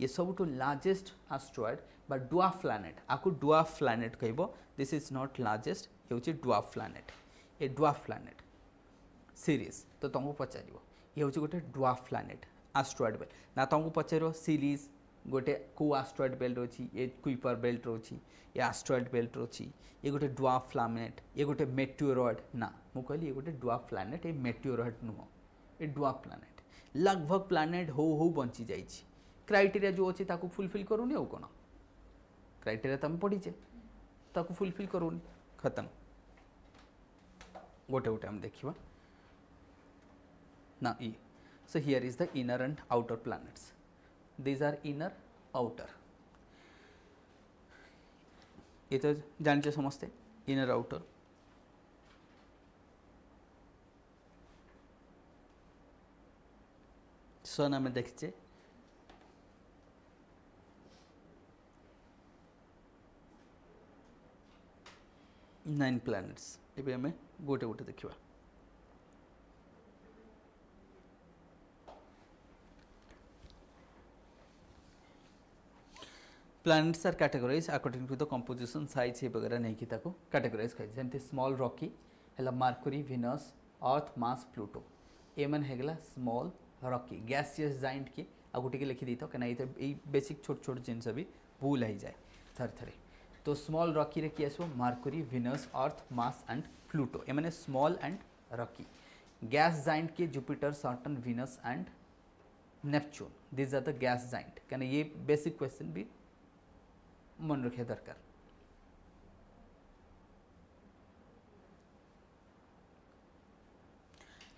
Speaker 1: ये सब लार्जेस्ट आस्ट्रॉइड बा डुआ प्लानेट आपको डुआ प्लानेट कह दिस इज़ नॉट लार्जेस्ट ये हूँ डुआ प्लानेट ए डुआ प्लानेट सीरीज़ तो तुमको पचार ये हूँ गोटे डुआ प्लानेट आस्ट्रॉइड बेल्ट ना तुमको पचार सीरीज़ गोटे कौ आस्ट्रॉइड बेल्ट अच्छी ये कुपर बेल्ट रोची ये आस्ट्रॉइड बेल्ट रोची ये गोटे डुआ प्लानेट ये गोटे मेट्योरॉइड ना मुझे कहली ये गोटे डुआ प्लानेट ये मेट्योरॉइड नुह ये डुआ प्लानेट लगभग प्लानेट हो हो बंची जा क्राइटेरिया जो अच्छे फुलफिल करूनी आउ कौन क्राइटेरिया तुम पढ़ीचे ताकू फुलफिल करूनी खत्म गोटे गोटे आम देखा ना ई so here is the inner and outer planets these are inner outer ये तो जानते समझते इनर आउटर सन आम देखचे नाइन प्लानेट्स एवं आम गोटे गोटे देखा planets are categorize according to the composition size ये वगैरह नहीं कि कैटेगोराइज कर। जमी स्मल रॉकी है Mercury Venus Earth Mars Pluto M होगा स्मल रॉकी गैसीयस जाइंट की आ गोटे लिखी देता कहीं ये बेसिक छोट छोट जिनस भी भूल हो जाए। थे थे तो स्मल रॉकी किए आसो Mercury Venus Earth Mars and Pluto M small and rocky gas giant किए Jupiter Saturn Venus and Neptune these are the gas giant कहीं ये बेसिक क्वेश्चन भी मन रखा दरकार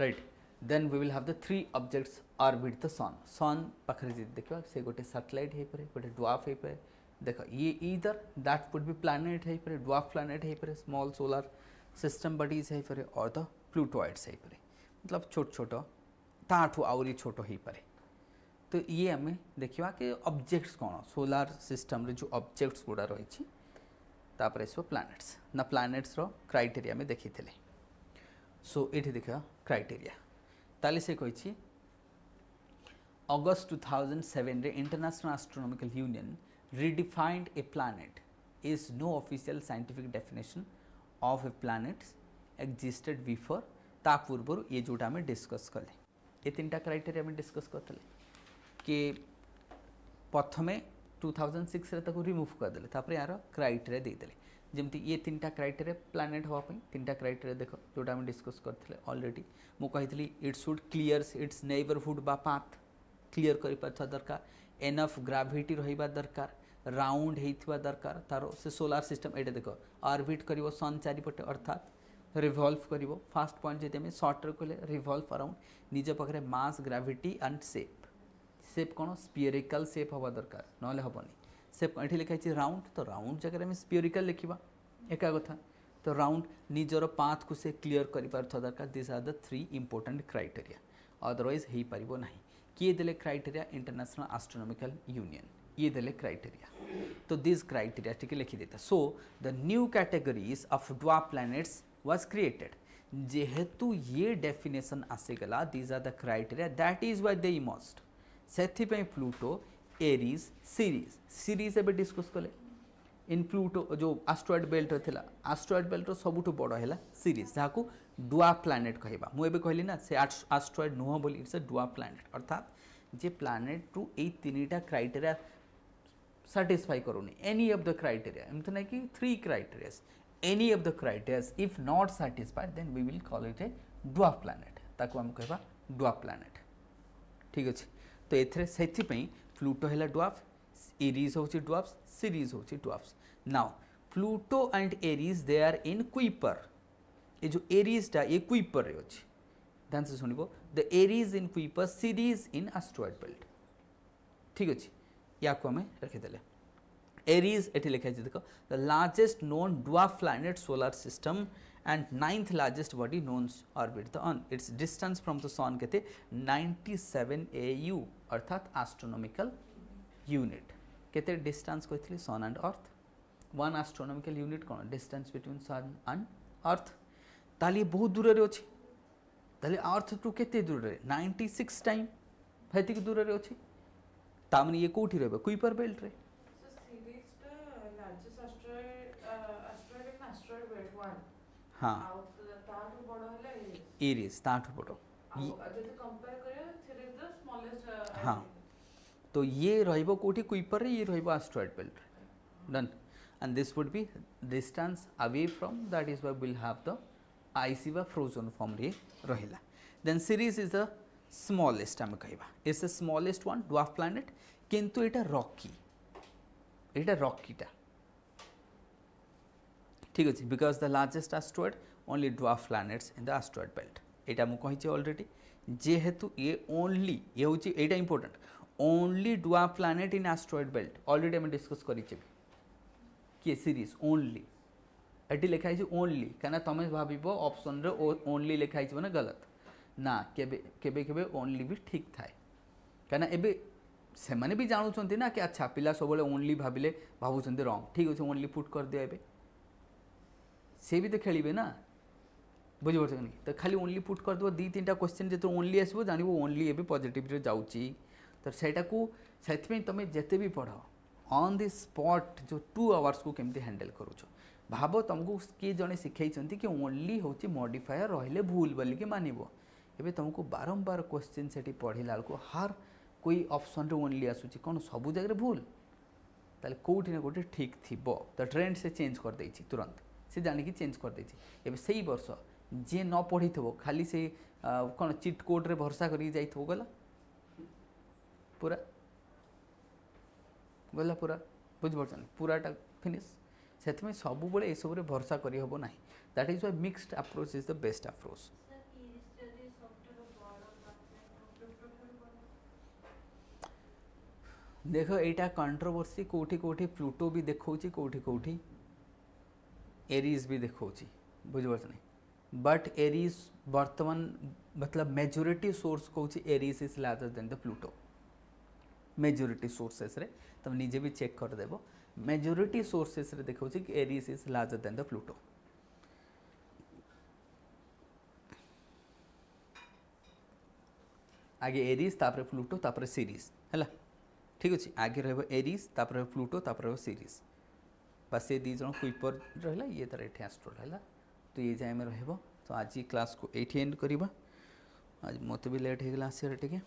Speaker 1: right then we will have the three objects orbit the sun sun पाखे जी देखा से गोटे सैटेलाइट हो पारे, गोटे ड्वाफ हो पाए देख, ये इधर दैट वुड बी प्लानेट हो पारे ड्वाफ प्लानेट हो पारे स्मॉल सोलर सिस्टम बडीज हो पारे और द प्लूटॉइड्स हो पारे। मतलब छोट छोट ताठू आहरी छोट हो पारे। तो ये आम देखा कि अब्जेक्ट्स कौन सोलार सिस्टम जो अब्जेक्ट्स गुड़ा रही आसो प्लानेट्स ना प्लानेट्स रो क्राइटेरिया देखी थे सो ये देख क्राइटेरिया ताले से कही August 2007 thousand seven international astronomical union redefined a planet is no official scientific definition of a planet existed before ता पूर्व ये जोटा डिस्कस कले ये तीन टाइम क्राइटेरिया डिस्कस करते କି ପ୍ରଥମେ ଟୁ ଥାଉଜେଣ୍ଡ ସିକ୍ସରେ ତାକୁ ରିମୁଭ୍ କରିଦେଲେ ତାପରେ ଏହାର କ୍ରାଇଟେରିଆ ଦେଇଦେଲେ ଯେମିତି ଇଏ ତିନିଟା କ୍ରାଇଟେରିଆ ପ୍ଲାନେଟ୍ ହେବା ପାଇଁ ତିନିଟା କ୍ରାଇଟେରିଆ ଦେଖ ଯେଉଁଟା ଆମେ ଡିସ୍କସ୍ କରିଥିଲେ ଅଲରେଡ଼ି ମୁଁ କହିଥିଲି ଇଟ୍ ସୁଡ୍ କ୍ଲିୟର୍ସ ଇଟ୍ସ ନେଇବରହୁଡ୍ ବା ପାଥ୍ କ୍ଲିୟର କରିପାରୁଥିବା ଦରକାର ଏନଫ୍ ଗ୍ରାଭିଟି ରହିବା ଦରକାର ରାଉଣ୍ଡ ହେଇଥିବା ଦରକାର ତାର ସେ ସୋଲାର ସିଷ୍ଟମ୍ ଏଇଟା ଦେଖ ଅର୍ବିଟ୍ କରିବ ସନ୍ ଚାରିପଟେ ଅର୍ଥାତ୍ ରିଭଲ୍ଭ କରିବ ଫାଷ୍ଟ ପଏଣ୍ଟ ଯଦି ଆମେ ସର୍ଟରେ କହିଲେ ରିଭଲ୍ଭ ଅରାଉଣ୍ଡ ନିଜ ପାଖରେ ମାସ୍ ଗ୍ରାଭିଟି ଆଣ୍ଡ ସେପ୍ ସେପ୍ କ'ଣ ସ୍ପିଅରିକାଲ ସେପ୍ ହେବା ଦରକାର ନହେଲେ ହେବନି ସେପ୍ ଏଠି ଲେଖା ହେଇଛି ରାଉଣ୍ଡ ତ ରାଉଣ୍ଡ ଜାଗାରେ ଆମେ ସ୍ପିଅରିକାଲ ଲେଖିବା ଏକା କଥା ତ ରାଉଣ୍ଡ ନିଜର ପାଥକୁ ସେ କ୍ଲିୟର କରିପାରୁଥିବା ଦରକାର this are the three important criteria otherwise ହେଇପାରିବ ନାହିଁ किए देले क्राइटेरिया इंटरनेशनल एस्ट्रोनॉमिकल यूनियन ये देले क्राइटेरिया तो दिस क्राइटेरिया ठीक लिखी देता so the new categories of ड्वा planets was created जेहेतु ये definition आसीगला these are the criteria that is why they must say Pluto Eris Ceres Ceres एवं डिस्कस कले इन प्लूटो जो आस्ट्रॉइड बेल्ट था आस्ट्रॉइड बेल्ट सब बड़ है सीरीज़ जहाँ डुआ प्लानेट कहवा मुझे कहली ना से आस्ट्रॉइड नुह बोली इट्स ए डुआ प्लानेट अर्थात जे प्लानेट रु ए तीन टा क्राइटेरिया साटिस्फाई करूनी एनी ऑफ़ द क्राइटेरिया एमती ना कि three criterias any of the criterias if not satisfied then we will call it a डुआ planet ताको हम कहवा डुआ प्लानेट ठीक अच्छे तो से प्लूटो है डुआफ एरीज हूँ डुआफ्स सीरीज़ हूँ dwarfs now Pluto and Eris they are in Kuiper ये जो एरीजटा ये क्विपर अच्छे ध्यान से शुण the Eris in Kuiper Ceres in asteroid belt ठीक अच्छे या रखीदे एरीज ये लिखाई देख. The largest known डुआ planet solar and ninth largest body known orbit the sun its distance from the sun के 97 ए यू अर्थात एस्ट्रोनॉमिकल यूनिट केते डिस्टेंस कहते sun and Earth one astronomical unit कौन? Distance between sun and Earth ताली बहुत दूर रे अछि ताली अर्थ टू केते दूर रे? 96 टाइम हेतिक दूर रे अछि तामनी ये कोठी रहबे कुइपर बेल्ट रे ହଁ ଇରିସ୍ ତାଠୁ ବଡ଼ ହଁ ତ ଇଏ ରହିବ କେଉଁଠି କୁଇପରରେ ଇଏ ରହିବ asteroid ବେଲ୍ଟରେ done and this would be distance away from that is why we will have the icy ବା frozen form ରେ ରହିଲା then series is the smallest ଆମେ କହିବା is the smallest one dwarf planet କିନ୍ତୁ ଏଇଟା rocky ଏଇଟା rocky ଟା ଠିକ୍ ଅଛି because the largest asteroid only dwarf planets in the asteroid belt ଏଇଟା ମୁଁ କହିଛି already ଯେହେତୁ ଇଏ ଓନ୍ଲି ଇଏ ହେଉଛି ଏଇଟା important only ଡୁଆ planet in asteroid belt already ଆମେ ଡିସ୍କସ୍ କରିଛେ କିଏ ସିରିଜ୍ ଓନ୍ଲି ଏଠି ଲେଖା ହେଇଛି ଓନ୍ଲି କାହିଁକିନା ତୁମେ ଭାବିବ ଅପସନ୍ରେ ଓନ୍ଲି ଲେଖା ହେଇଛି ମାନେ ଗଲତ ନା କେବେ କେବେ କେବେ ଓନ୍ଲି ବି ଠିକ୍ ଥାଏ କାହିଁକିନା ଏବେ ସେମାନେ ବି ଜାଣୁଛନ୍ତି ନା କି ଆଚ୍ଛା ପିଲା ସବୁବେଳେ ଓନ୍ଲି ଭାବିଲେ ଭାବୁଛନ୍ତି ରଙ୍ଗ ଠିକ୍ ଅଛି ଓନ୍ଲି ପୁଟ୍ କରିଦିଅ ଏବେ ସେ ବି ତ ଖେଳିବେ ନା ବୁଝିପାରୁଛ କି ତ ଖାଲି ଓନ୍ଲି ପୁଟ୍ କରିଦେବ ଦୁଇ ତିନିଟା କ୍ୱେଶ୍ଚିନ୍ ଯେତେବେଳେ ଓନ୍ଲି ଆସିବ ଜାଣିବ ଓନ୍ଲି ଏବେ ପଜିଟିଭରେ ଯାଉଛି ତ ସେଇଟାକୁ ସେଥିପାଇଁ ତୁମେ ଯେତେ ବି ପଢ଼ ଅନ୍ ଦି ସ୍ପଟ୍ ଯେଉଁ ଟୁ ଆୱାର୍ସକୁ କେମିତି ହ୍ୟାଣ୍ଡେଲ୍ କରୁଛ ଭାବ ତୁମକୁ କିଏ ଜଣେ ଶିଖେଇଛନ୍ତି କି ଓନ୍ଲି ହେଉଛି ମଡ଼ିଫାୟର ରହିଲେ ଭୁଲ ବୋଲିକି ମାନିବ ଏବେ ତୁମକୁ ବାରମ୍ବାର କ୍ୱେଶ୍ଚିନ୍ ସେଠି ପଢ଼ିଲା ବେଳକୁ ହାର କୋଇ ଅପସନ୍ରେ ଓନ୍ଲି ଆସୁଛି କ'ଣ ସବୁ ଜାଗାରେ ଭୁଲ ତାହେଲେ କେଉଁଠି ନା କେଉଁଠି ଠିକ୍ ଥିବ ତ ଟ୍ରେଣ୍ଡ ସେ ଚେଞ୍ଜ କରିଦେଇଛି ତୁରନ୍ତ ସେ ଜାଣିକି ଚେଞ୍ଜ କରିଦେଇଛି ଏବେ ସେଇ ବର୍ଷ ଯିଏ ନ ପଢ଼ିଥିବ ଖାଲି ସେ କ'ଣ ଚିଟ୍ କୋଡ଼୍ରେ ଭରସା କରିକି ଯାଇଥିବ ଗଲା ପୁରା ଗଲା ପୁରା ବୁଝିପାରୁଛନ୍ତି ପୁରାଟା ଫିନିସ୍ ସେଥିପାଇଁ ସବୁବେଳେ ଏସବୁରେ ଭରସା କରିହେବ ନାହିଁ that is why mixed approach is the best approach ଦେଖ ଏଇଟା କଣ୍ଟ୍ରୋଭର୍ସି କେଉଁଠି କେଉଁଠି ପ୍ଲୁଟୋ ବି ଦେଖାଉଛି କେଉଁଠି କେଉଁଠି एरीज भी देखा बुझे बट एरीज बर्तमान मतलब मेजोरीट सोर्स कौन Eris is larger than the Pluto majority sources तुम निजे भी चेक करदेव मेजोरीट सोर्सेस देखा कि Eris is larger than the Pluto आगे एरीज तापर प्लूटो तापर सीरीज़ है ठीक अच्छे आगे रोज एरीज तापर प्लूटो तापर सीरीज़ ରହିବ ସିରିଜ୍ ବା ସେ ଦୁଇ ଜଣ କୁଇପର ରହିଲା ଇଏ ତାର ଏଠି ଆଷ୍ଟ୍ରୋ ରହିଲା ତ ଇଏ ଯାଏଁ ଆମେ ରହିବ ତ ଆଜି କ୍ଲାସ୍କୁ ଏଇଠି ଏଣ୍ଡ କରିବା ଆଜି ମୋତେ ବି ଲେଟ୍ ହେଇଗଲା ଆସିବାରେ ଟିକେ